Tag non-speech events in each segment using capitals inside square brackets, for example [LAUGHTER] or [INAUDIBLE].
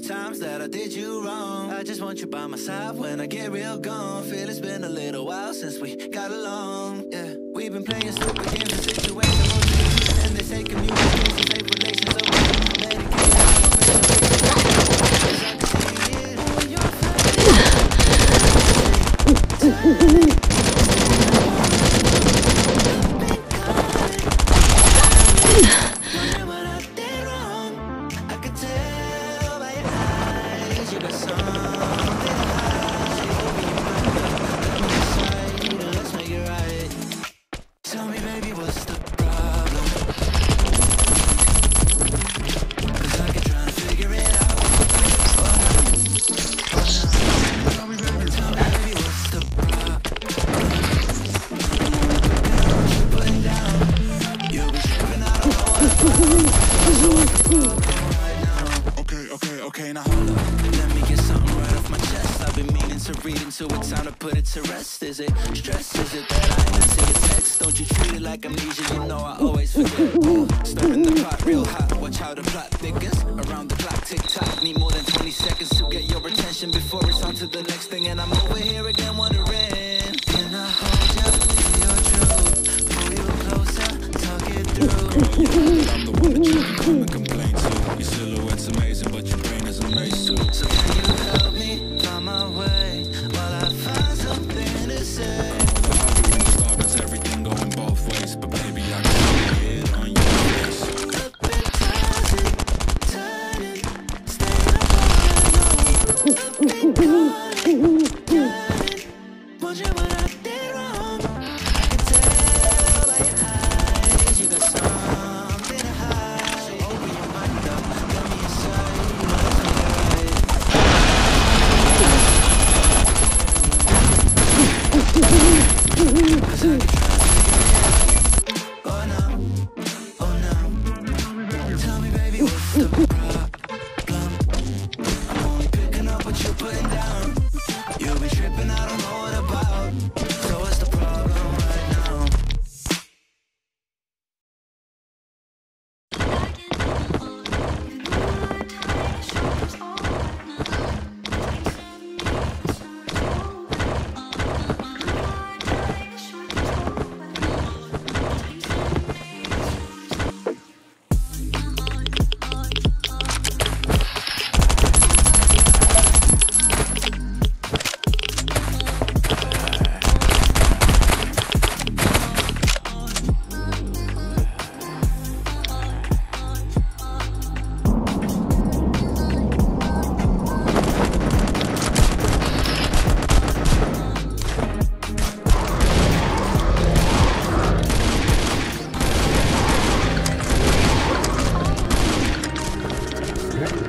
the times that I did you wrong. I just want you by my side when I get real gone. Feel it's been a little while since we got along. Yeah, we've been playing stupid games and situations, and they say communication's a relationship. massive. Okay.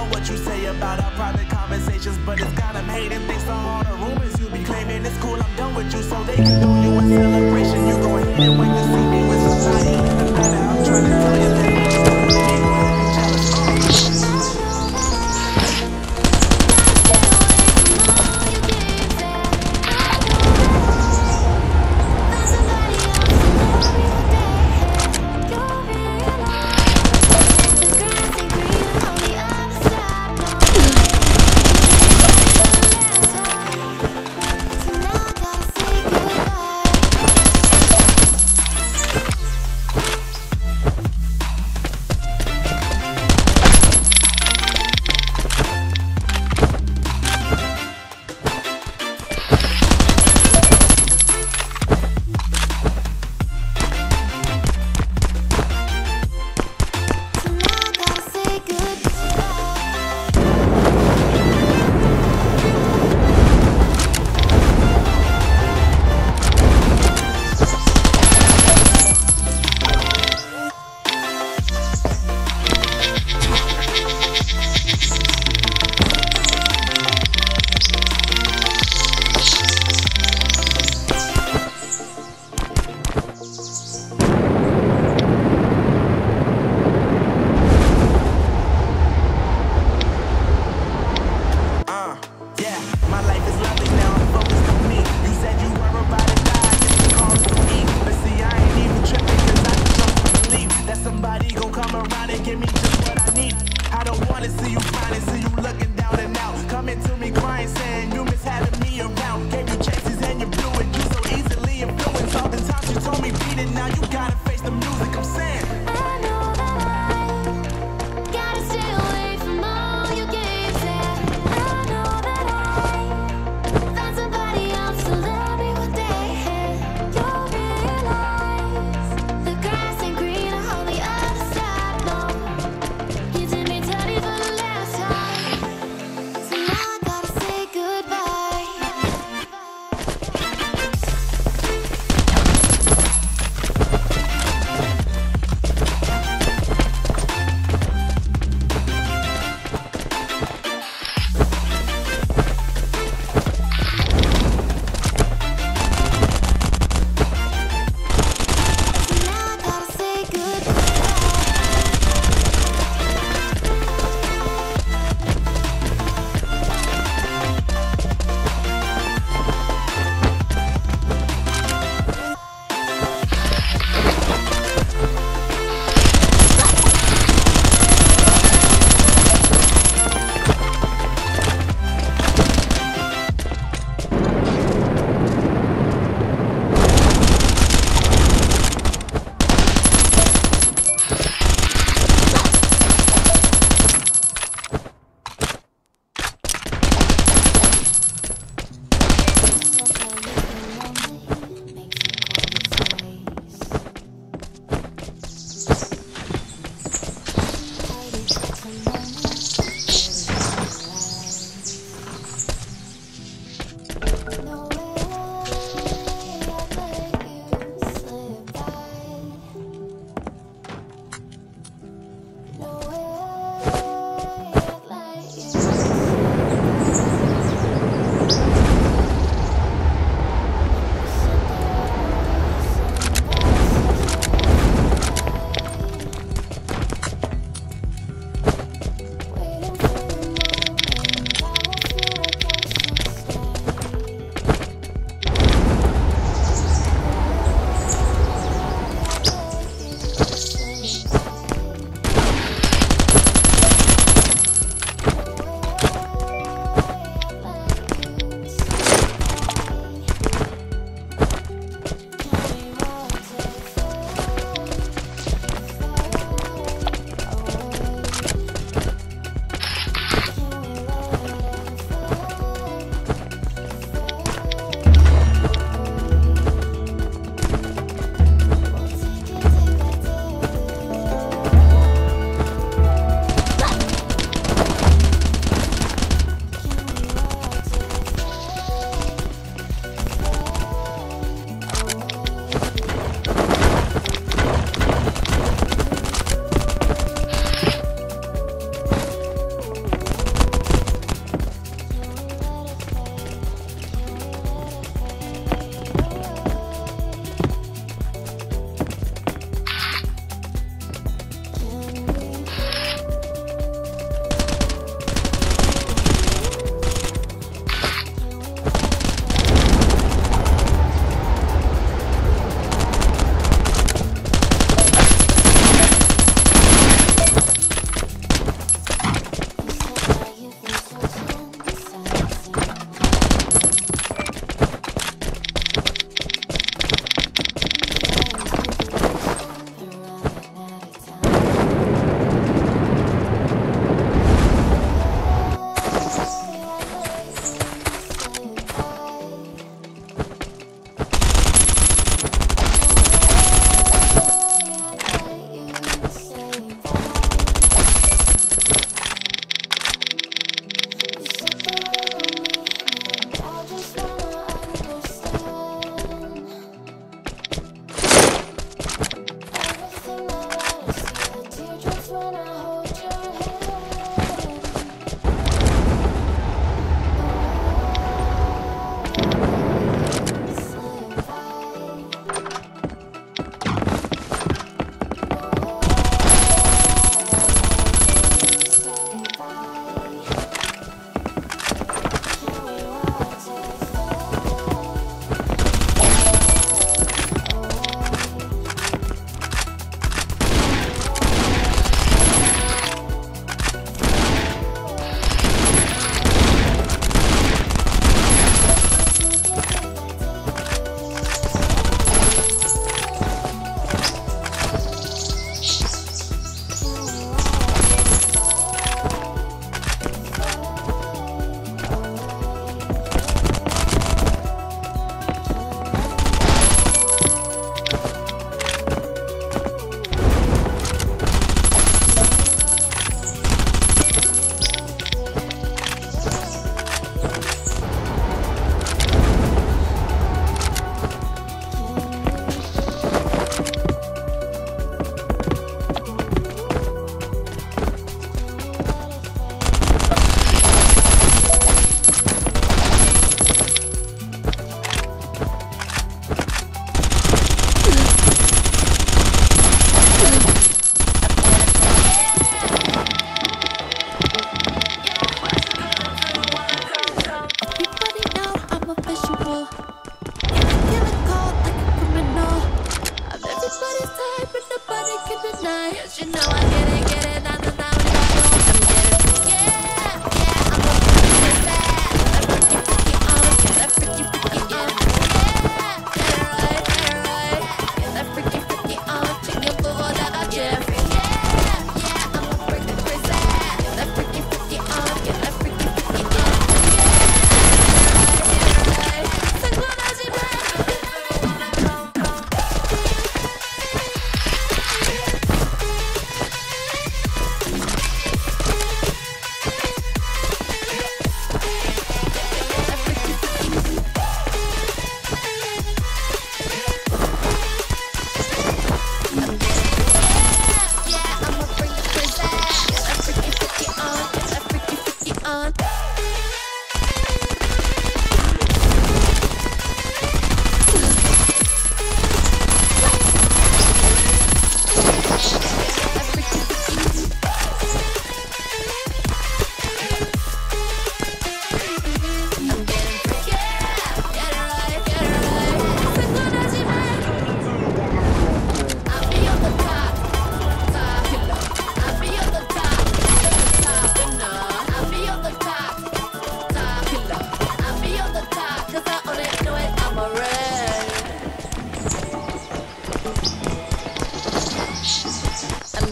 Know what you say about our private conversations, but it's got them hating. Thanks to all the rumors you be claiming, it's cool, I'm done with you, so they can do you a celebration. You go ahead and when you see me with somebody even better, I'm trying to tell you just what I need. I don't wanna see you crying, see you looking down and out. Coming to me.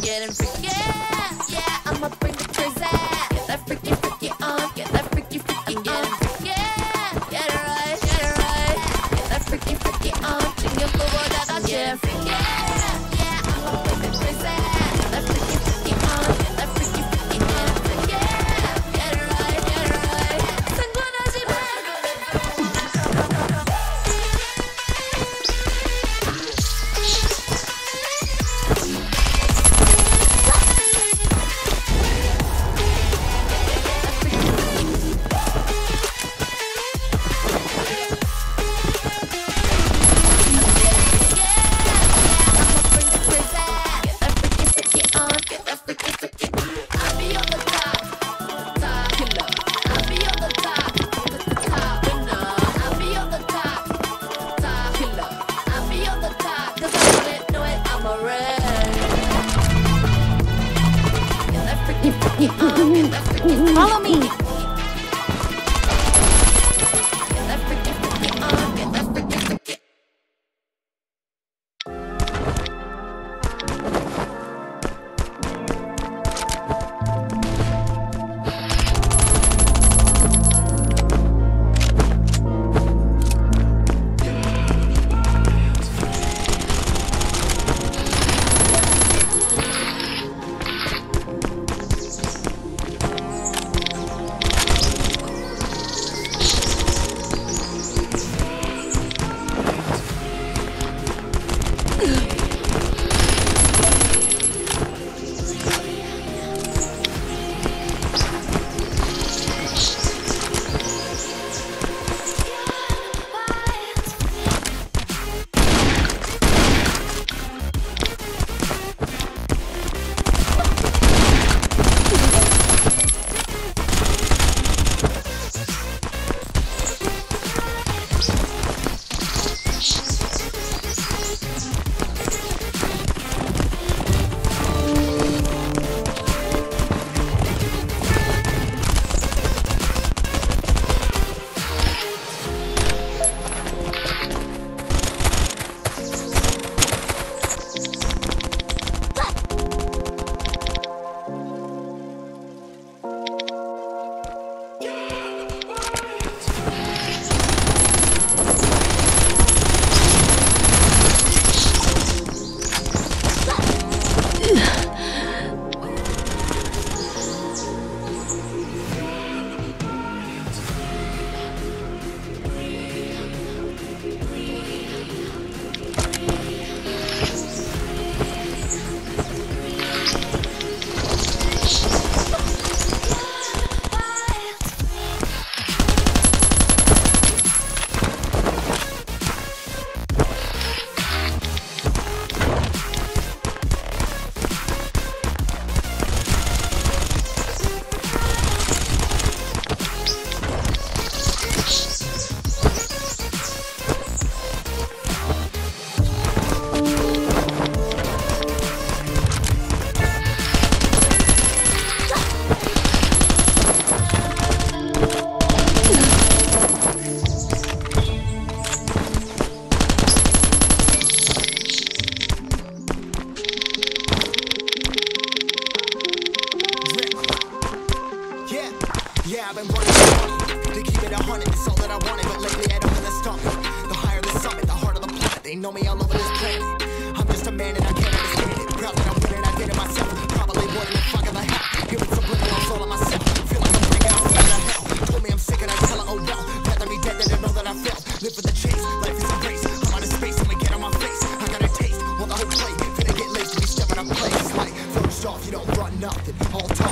forget and forget.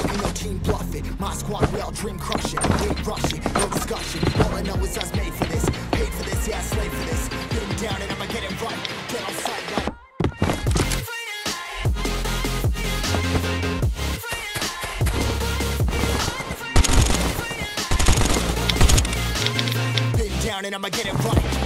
Talking, no team bluffing. My squad, we all dream crushing. Ain't rushing, no discussion. All I know is I was made for this. Paid for this, yeah, slave for this. Getting down and I'ma get it right. Get on sight like. Been and I'ma get it right.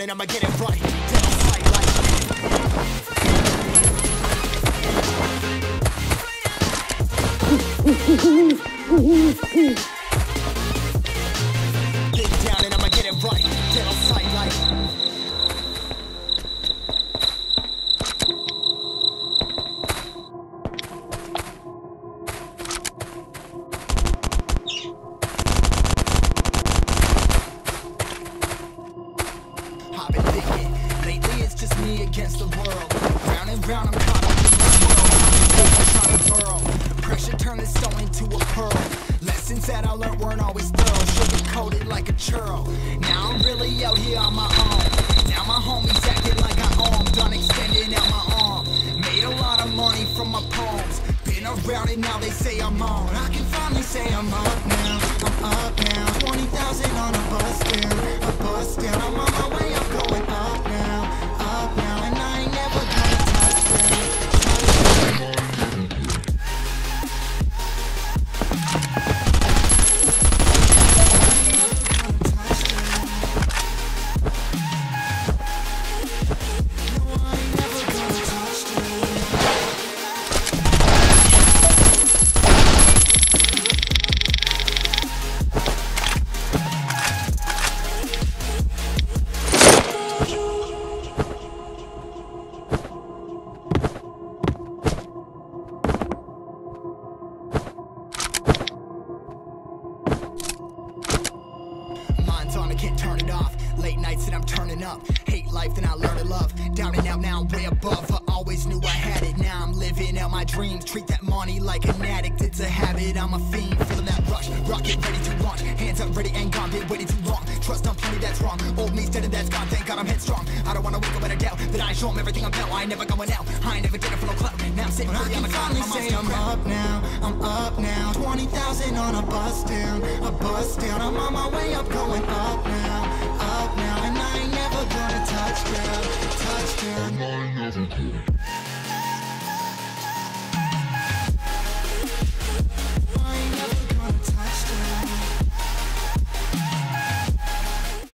down and I'ma get it right. Dead on sight like. Been [LAUGHS] can't turn it off. Nights and I'm turning up. Hate life, then I learn to love. Down and out, now I'm way above. I always knew I had it. Now I'm living out my dreams. Treat that money like an addict. It's a habit. I'm a fiend, feeling that rush. Rocket ready to launch. Hands up, ready and gone. Been waiting too long. Trust on plenty, that's wrong. Old me's dead and that's gone. Thank God I'm headstrong. I don't wanna wake up with a doubt that I show 'em everything I'm about. I ain't never going out. I ain't never did it for no clout. Now I'm sitting pretty on the ground. My mom's I'm up now. I'm up now. 20,000 on a bus down. A bus down. I'm on my way up, going up now. Gonna touch down. Touch down.